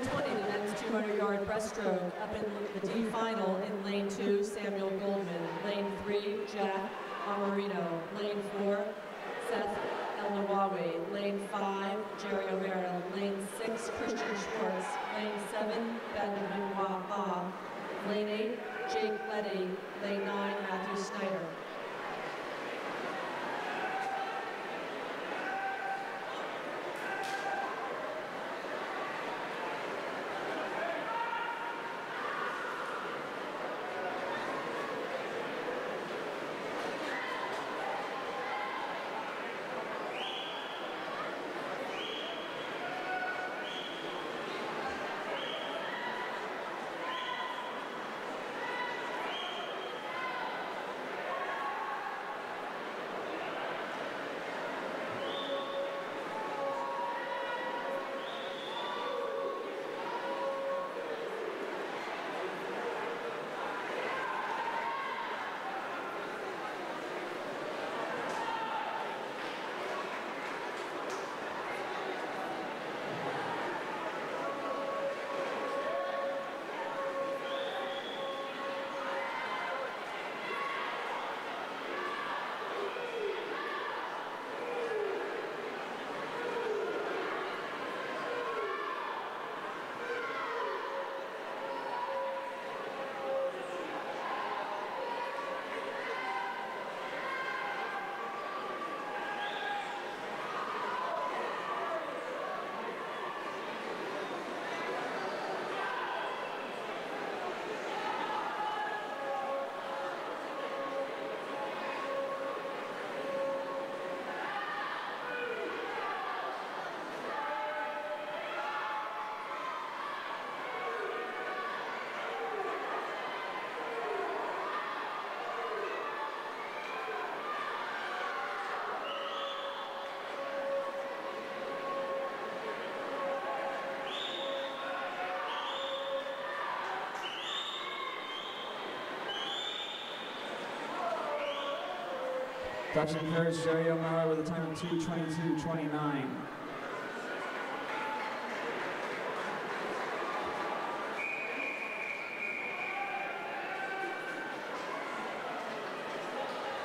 200 yard breaststroke up in the D final in lane two, Samuel Goldman. Lane three, Jack Amarino. Lane four, Seth El Nawawi. Lane five, Jerry O'Mara. Lane six, Christian Schwartz. Lane seven, Ben Benoit Lane eight, Jake Letty. Lane nine, Matthew Snyder. Dutch encouraged Jerry O'Mara with a time of 2.22.29.